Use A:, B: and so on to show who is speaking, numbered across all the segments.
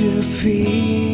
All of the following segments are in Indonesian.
A: your feet.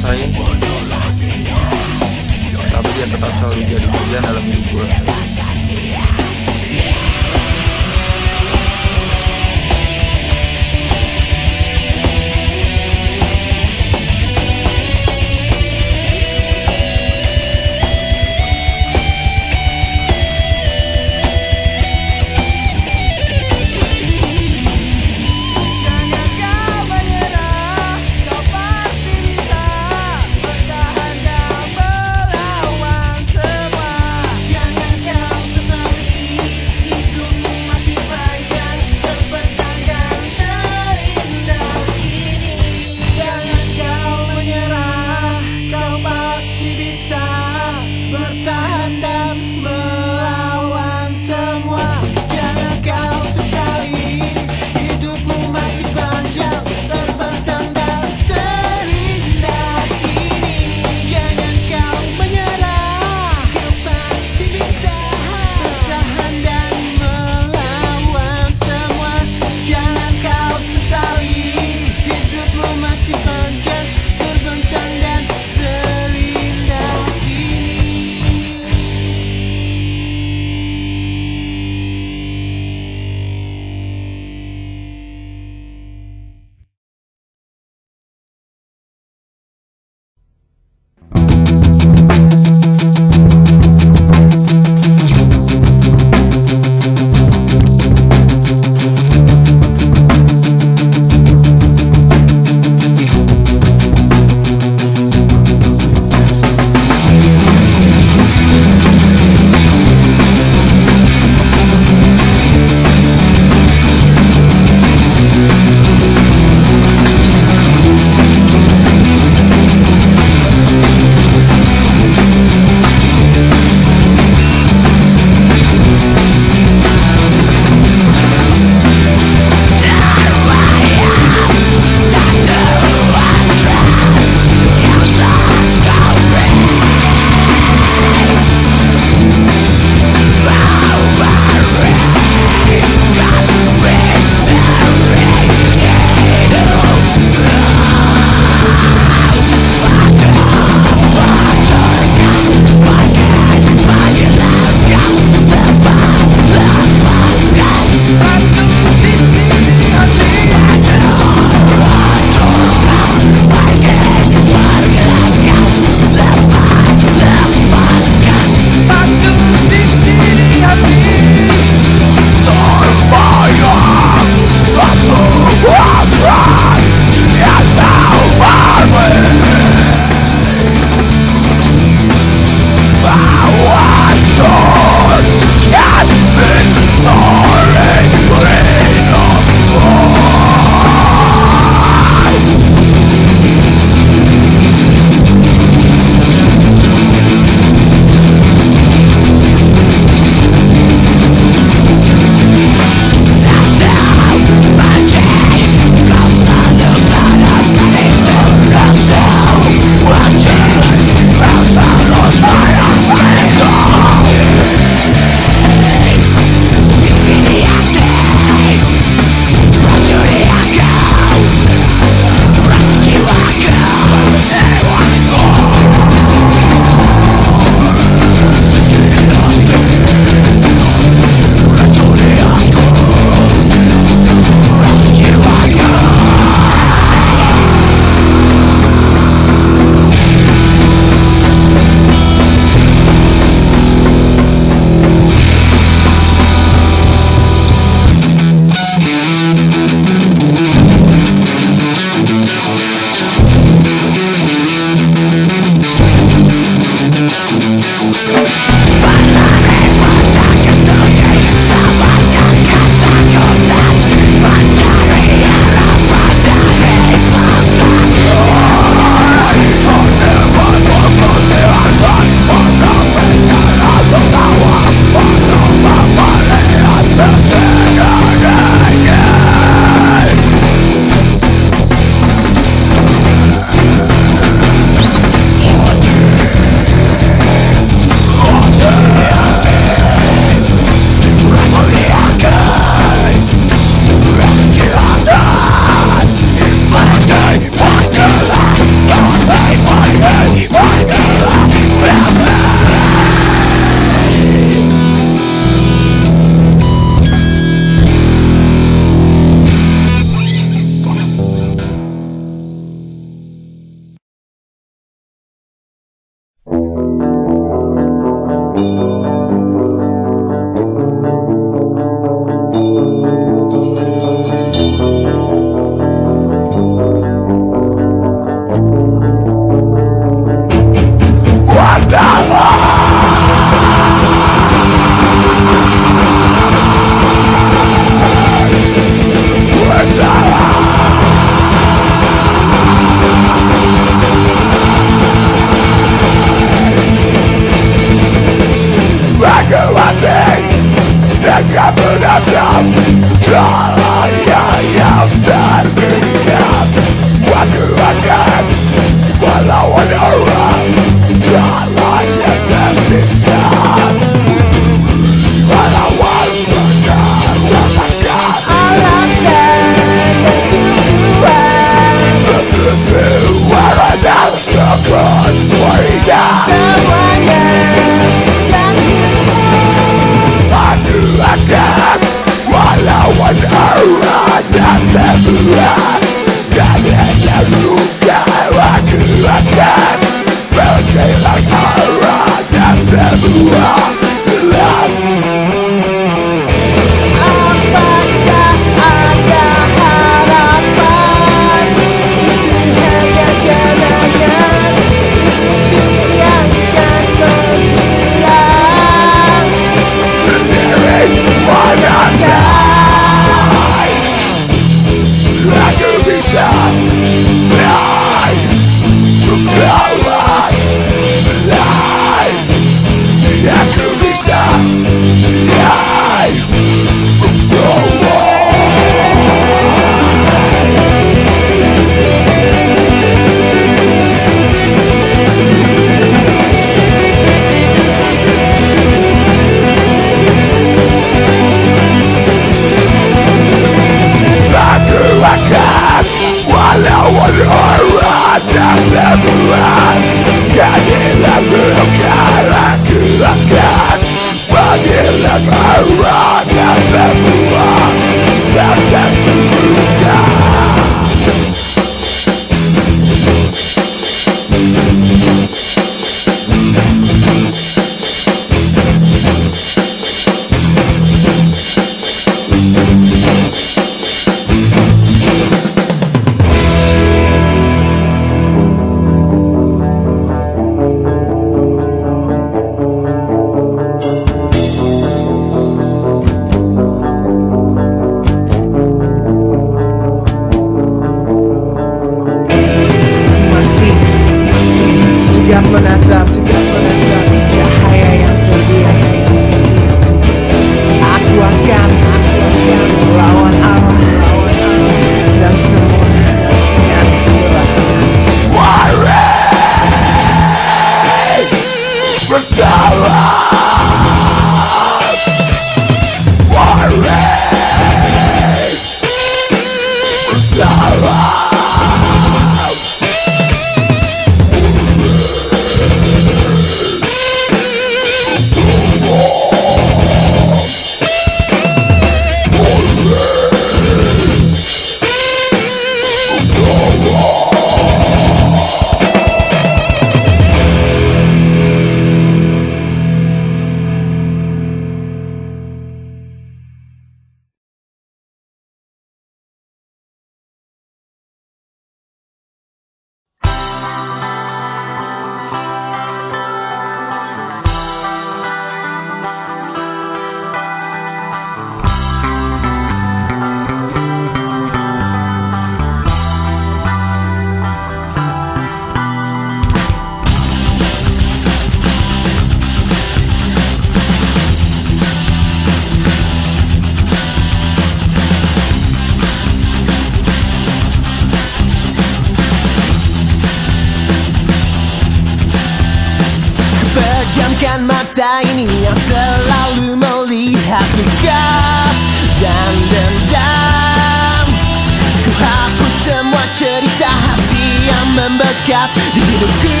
A: Cinta hati yang membekas Di hidupku.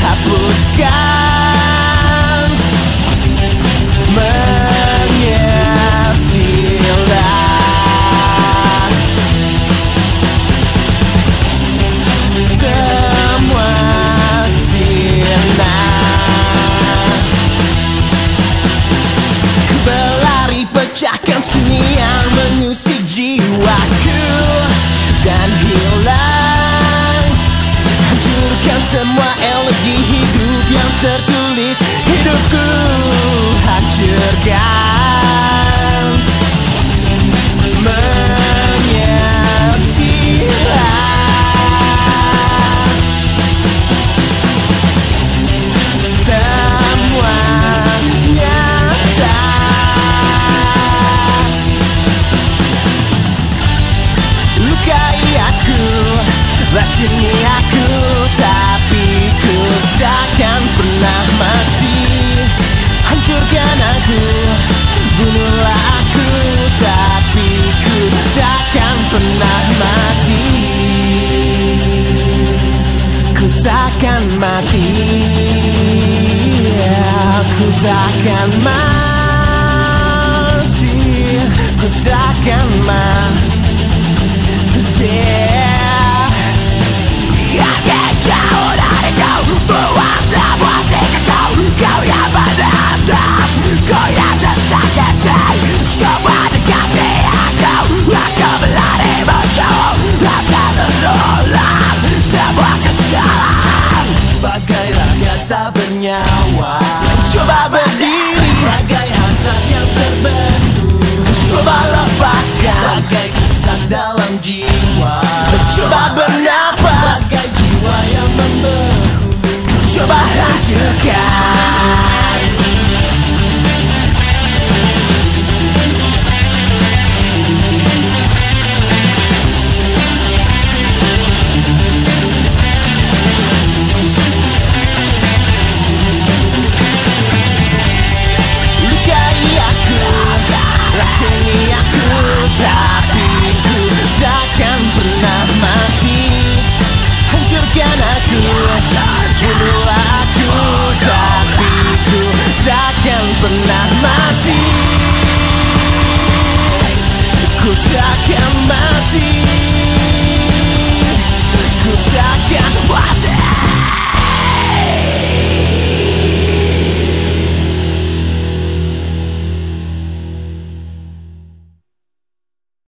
A: Hapuskan. Men Lupakan semua elegi hidup yang tertulis. Hidupku hancurkan. Menyesilah Semua nyata. Lukai aku Racuni Janganlah mati Hancurkan aku Bunuhlah aku. Tapi ku takkan pernah mati. Ku takkan mati. Ku takkan mati. Ku takkan mati. bagai sesak dalam jiwa. Coba bernafas. Bagai jiwa yang membeku. Coba hancurkan.